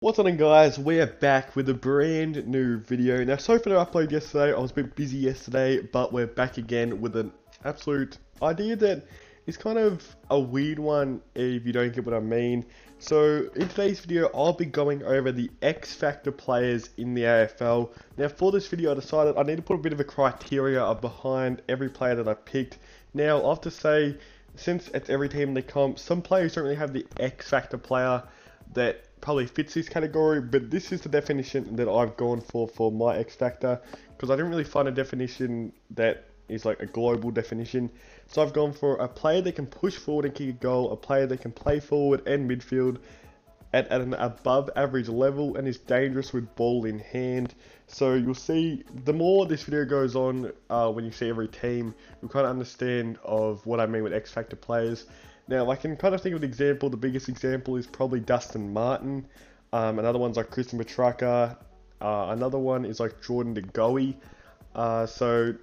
What's on guys, we're back with a brand new video. Now sorry for the upload yesterday, I was a bit busy yesterday, but we're back again with an absolute idea that is kind of a weird one if you don't get what I mean. So in today's video, I'll be going over the X Factor players in the AFL. Now for this video, I decided I need to put a bit of a criteria behind every player that I picked. Now I have to say, since it's every team in the comp, some players don't really have the X Factor player that probably fits this category, but this is the definition that I've gone for for my X Factor, because I didn't really find a definition that is like a global definition. So I've gone for a player that can push forward and kick a goal, a player that can play forward and midfield at, at an above average level and is dangerous with ball in hand. So you'll see, the more this video goes on, uh, when you see every team, you'll kind of understand of what I mean with X Factor players. Now, I can kind of think of an example. The biggest example is probably Dustin Martin. Um, another one's like Christian Petracca. Uh, another one is like Jordan De Goey. Uh, so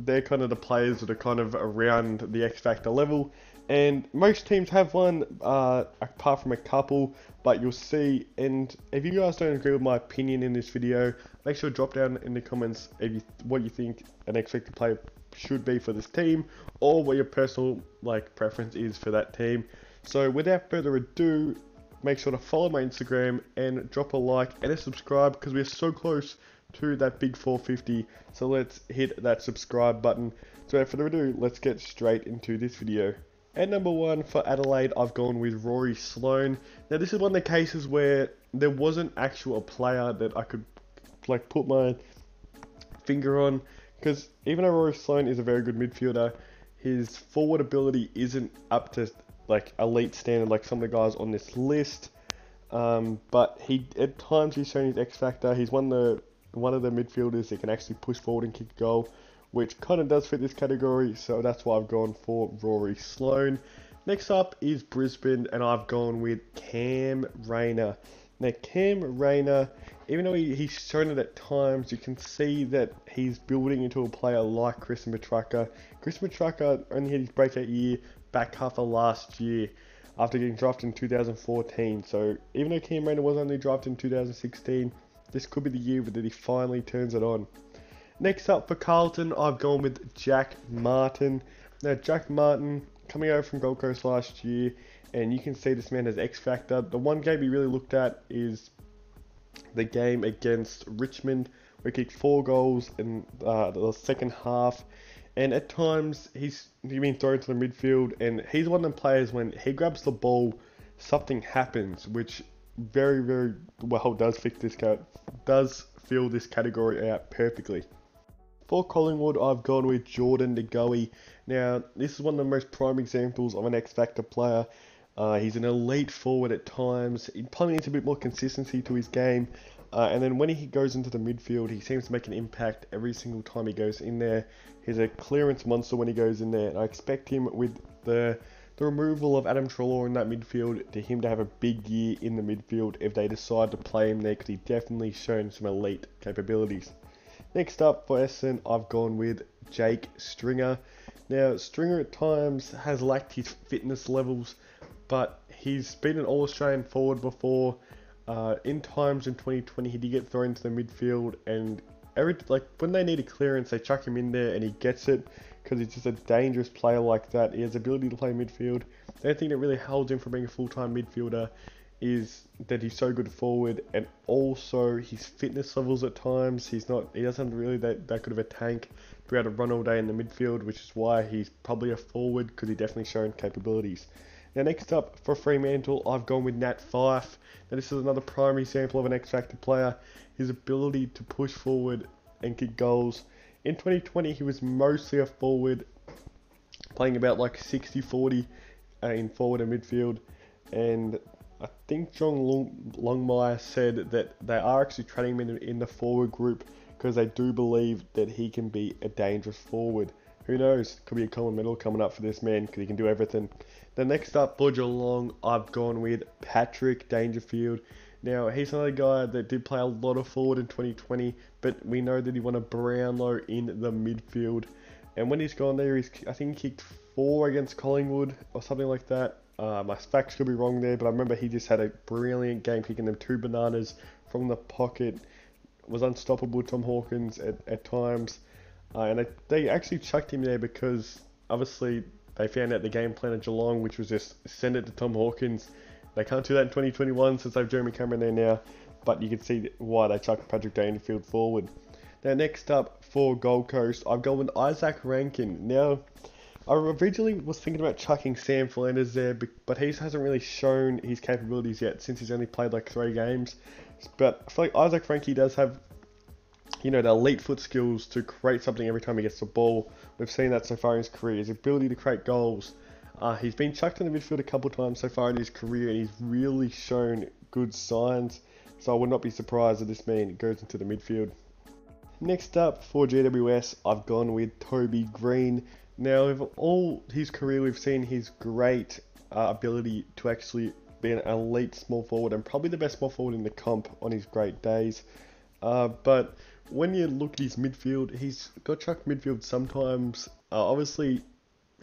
they're kind of the players that are kind of around the X Factor level. And most teams have one, uh, apart from a couple, but you'll see, and if you guys don't agree with my opinion in this video, make sure to drop down in the comments if you, what you think an X Factor player should be for this team or what your personal like preference is for that team. So without further ado, make sure to follow my Instagram and drop a like and a subscribe because we're so close to that big 450. So let's hit that subscribe button. So without further ado, let's get straight into this video. At number one for Adelaide, I've gone with Rory Sloane. Now this is one of the cases where there wasn't actual a player that I could like put my finger on because even though Rory Sloane is a very good midfielder, his forward ability isn't up to like elite standard like some of the guys on this list. Um, but he at times he's shown his X factor. He's one of the one of the midfielders that can actually push forward and kick a goal, which kind of does fit this category. So that's why I've gone for Rory Sloane. Next up is Brisbane, and I've gone with Cam Rayner. Now, Cam Rayner, even though he, he's shown it at times, you can see that he's building into a player like Chris Petracca. Chris Petracca only had his breakout year back half of last year after getting drafted in 2014. So even though Cam Rayner was only drafted in 2016, this could be the year that he finally turns it on. Next up for Carlton, I've gone with Jack Martin. Now, Jack Martin, coming over from Gold Coast last year, and you can see this man has X Factor. The one game he really looked at is the game against Richmond, where he kicked four goals in uh, the second half. And at times, he's he's been thrown to the midfield, and he's one of the players when he grabs the ball, something happens, which very, very well does fit this cat does fill this category out perfectly. For Collingwood, I've gone with Jordan De Goey. Now, this is one of the most prime examples of an X Factor player. Uh, he's an elite forward at times. He probably needs a bit more consistency to his game. Uh, and then when he goes into the midfield, he seems to make an impact every single time he goes in there. He's a clearance monster when he goes in there. And I expect him with the the removal of Adam Treloar in that midfield to him to have a big year in the midfield if they decide to play him there because he definitely shown some elite capabilities. Next up for Essendon, I've gone with Jake Stringer. Now, Stringer at times has lacked his fitness levels but he's been an All-Australian forward before. Uh, in times in 2020, he did get thrown into the midfield, and every like when they need a clearance, they chuck him in there, and he gets it because he's just a dangerous player like that. He has ability to play midfield. The only thing that really holds him from being a full-time midfielder is that he's so good forward, and also his fitness levels at times. He's not. He doesn't really that, that good of a tank to be able to run all day in the midfield, which is why he's probably a forward because he definitely shown capabilities. Now next up for Fremantle, I've gone with Nat Fyfe. Now this is another primary example of an X-Factor player. His ability to push forward and kick goals. In 2020, he was mostly a forward, playing about like 60-40 uh, in forward and midfield. And I think John Long Longmuir said that they are actually training him in the forward group because they do believe that he can be a dangerous forward. Who knows? Could be a Coleman medal coming up for this man because he can do everything. The next up for Geelong, I've gone with Patrick Dangerfield. Now, he's another guy that did play a lot of forward in 2020, but we know that he won a Brownlow in the midfield. And when he's gone there, he's I think he kicked four against Collingwood or something like that. Uh, my facts could be wrong there, but I remember he just had a brilliant game kicking them two bananas from the pocket. Was unstoppable, Tom Hawkins, at, at times. Uh, and they, they actually chucked him there because obviously they found out the game plan of Geelong, which was just send it to Tom Hawkins. They can't do that in 2021 since they've Jeremy Cameron there now, but you can see why they chucked Patrick Dangerfield forward. Now, next up for Gold Coast, I've gone with Izak Rankine. Now, I originally was thinking about chucking Sam Flanders there, but he hasn't really shown his capabilities yet since he's only played like three games. But I feel like Izak Rankine does have you know, the elite foot skills to create something every time he gets the ball. We've seen that so far in his career. His ability to create goals. Uh, he's been chucked in the midfield a couple of times so far in his career, and he's really shown good signs. So I would not be surprised if this man goes into the midfield. Next up for GWS, I've gone with Toby Greene. Now, of all his career, we've seen his great uh, ability to actually be an elite small forward and probably the best small forward in the comp on his great days. Uh, but when you look at his midfield, he's got chucked midfield sometimes. Uh, obviously,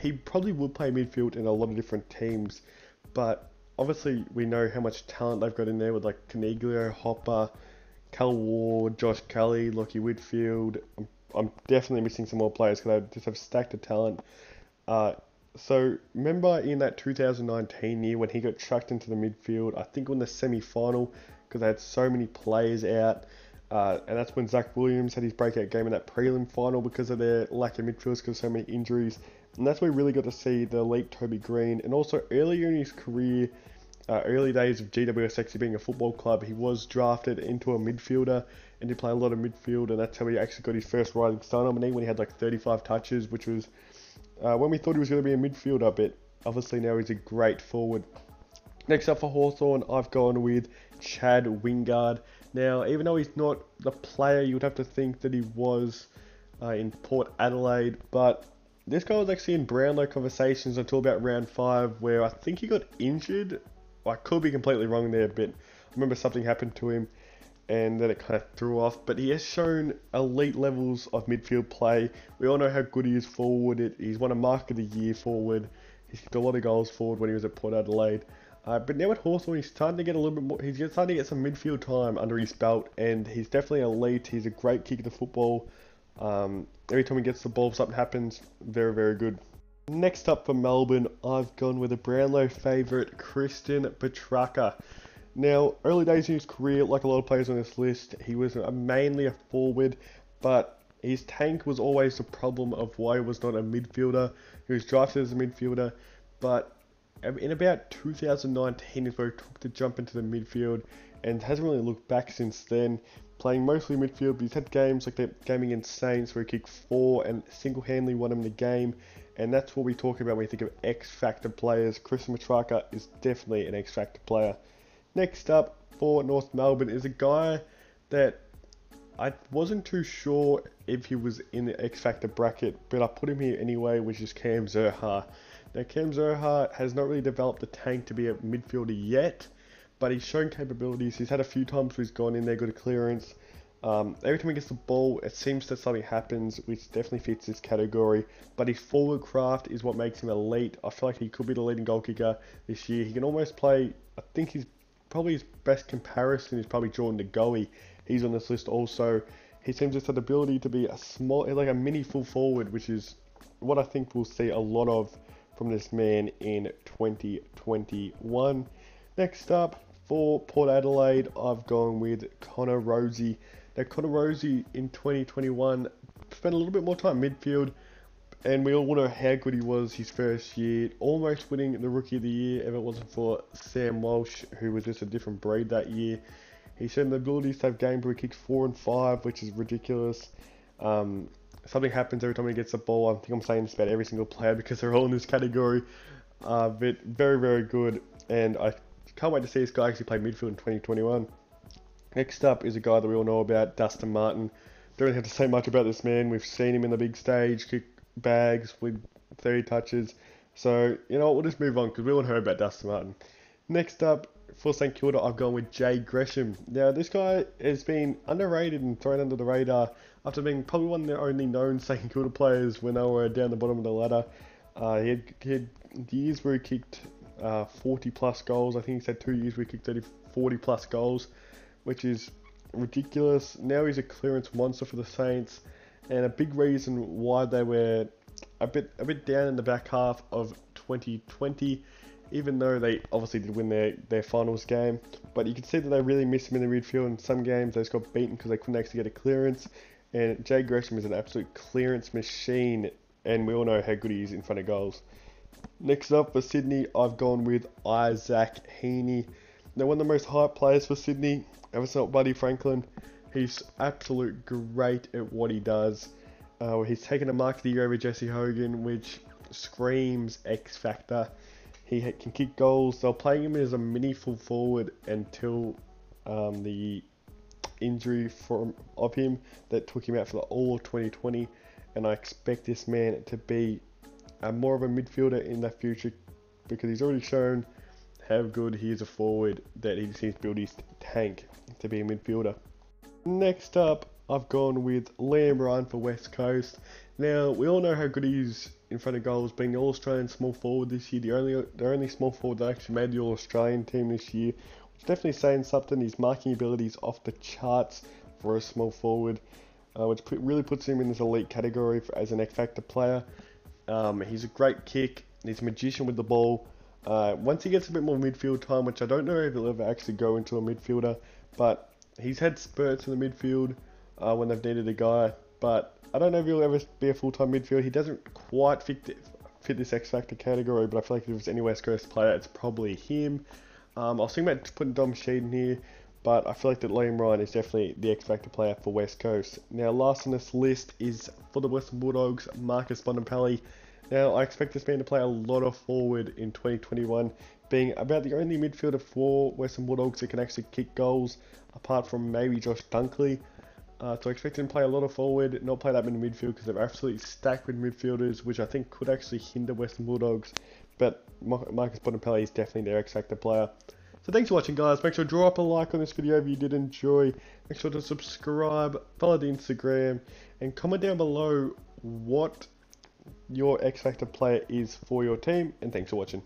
he probably would play midfield in a lot of different teams, but obviously we know how much talent they've got in there with like Coniglio, Hopper, Cal Ward, Josh Kelly, Lachie Whitfield. I'm, I'm definitely missing some more players because they just have stacked of talent. Uh, so remember in that 2019 year when he got chucked into the midfield, I think in the semi-final because they had so many players out. Uh, and that's when Zac Williams had his breakout game in that prelim final because of their lack of midfielders because of so many injuries. And that's where we really got to see the elite Toby Greene. And also earlier in his career, uh, early days of GWS actually being a football club, he was drafted into a midfielder and he played a lot of midfield. And that's how he actually got his first Rising Star nominee when he had like 35 touches, which was uh, when we thought he was going to be a midfielder. But obviously now he's a great forward. Next up for Hawthorn, I've gone with Chad Wingard. Now, even though he's not the player you'd have to think that he was uh, in Port Adelaide, but this guy was actually in Brownlow conversations until about round five, where I think he got injured. I could be completely wrong there, but I remember something happened to him and then it kind of threw off. But he has shown elite levels of midfield play. We all know how good he is forward. It he's won a Mark of the Year forward. He's kicked a lot of goals forward when he was at Port Adelaide. Uh, but now at Hawthorn, he's starting to get a little bit more. He's starting to get some midfield time under his belt, and he's definitely elite. He's a great kick of the football. Um, every time he gets the ball, something happens. Very, very good. Next up for Melbourne, I've gone with a Brownlow favourite, Christian Petracca. Now, early days in his career, like a lot of players on this list, he was a, mainly a forward, but his tank was always the problem of why he was not a midfielder. He was drafted as a midfielder, but in about 2019 is where he took the jump into the midfield and hasn't really looked back since then. Playing mostly midfield, but he's had games like that game against Saints where he kicked four and single-handedly won him the game. And that's what we talk about when we think of X-Factor players. Chris Petracca is definitely an X-Factor player. Next up for North Melbourne is a guy that I wasn't too sure if he was in the X-Factor bracket, but I put him here anyway, which is Cam Zurhaar. Now, Cam Zurhaar has not really developed the tank to be a midfielder yet, but he's shown capabilities. He's had a few times where he's gone in there, got a clearance. Um, every time he gets the ball, it seems that something happens, which definitely fits this category. But his forward craft is what makes him elite. I feel like he could be the leading goal kicker this year. He can almost play. I think he's probably his best comparison is probably Jordan Goey. He's on this list also. He seems to have the ability to be a small, like a mini full forward, which is what I think we'll see a lot of from this man in 2021. Next up, for Port Adelaide, I've gone with Connor Rozee. Now, Connor Rozee in 2021 spent a little bit more time midfield, and we all know how good he was his first year, almost winning the Rookie of the Year if it wasn't for Sam Walsh, who was just a different breed that year. He showed the abilities to have games where he kicks 4 and 5, which is ridiculous. Um, something happens every time he gets the ball. I think I'm saying this about every single player because they're all in this category. Uh, but very, very good. And I can't wait to see this guy actually play midfield in 2021. Next up is a guy that we all know about, Dustin Martin. Don't really have to say much about this man. We've seen him in the big stage, bags with 30 touches. So, you know what, we'll just move on because we all know about Dustin Martin. Next up, for St Kilda, I've gone with Jade Gresham. Now, this guy has been underrated and thrown under the radar after being probably one of the only known St Kilda players when they were down the bottom of the ladder. Uh, he, had, he had years where he kicked uh, 40 plus goals. I think he's had two years where he kicked 30, 40 plus goals, which is ridiculous. Now he's a clearance monster for the Saints, and a big reason why they were a bit a bit down in the back half of 2020, even though they obviously did win their, their finals game. But you can see that they really missed him in the midfield. In some games, they just got beaten because they couldn't actually get a clearance. And Jade Gresham is an absolute clearance machine, and we all know how good he is in front of goals. Next up for Sydney, I've gone with Isaac Heeney. Now, one of the most hyped players for Sydney, ever since Buddy Franklin. He's absolute great at what he does. Uh, he's taken a mark of the year over Jesse Hogan, which screams X Factor. He can kick goals. They're playing him as a mini full forward until um, the injury from of him that took him out for the all of 2020. And I expect this man to be a, more of a midfielder in the future because he's already shown how good he is a forward that he just needs to build his tank to be a midfielder. Next up, I've gone with Liam Ryan for West Coast. Now, we all know how good he is in front of goals, being the All-Australian small forward this year, the only the only small forward that actually made the All-Australian team this year, which definitely saying something. His marking abilities off the charts for a small forward, uh, which put, really puts him in this elite category for, as an X-Factor player. Um, he's a great kick, he's a magician with the ball. Uh, once he gets a bit more midfield time, which I don't know if he'll ever actually go into a midfielder, but he's had spurts in the midfield uh, when they've needed a guy, but I don't know if he'll ever be a full-time midfield. He doesn't quite fit the, fit this X Factor category, but I feel like if there's any West Coast player, it's probably him. Um, I was thinking about putting Dom Sheed in here, but I feel like that Liam Ryan is definitely the X Factor player for West Coast. Now, last on this list is for the Western Bulldogs, Marcus Bontempelli. Now, I expect this man to play a lot of forward in 2021, being about the only midfielder for Western Bulldogs that can actually kick goals, apart from maybe Josh Dunkley. Uh, so I expect him to play a lot of forward, not play that many midfield because they're absolutely stacked with midfielders, which I think could actually hinder Western Bulldogs. But Marcus Bontempelli is definitely their X Factor player. So thanks for watching guys, make sure to drop a like on this video if you did enjoy, make sure to subscribe, follow the Instagram, and comment down below what your X Factor player is for your team, and thanks for watching.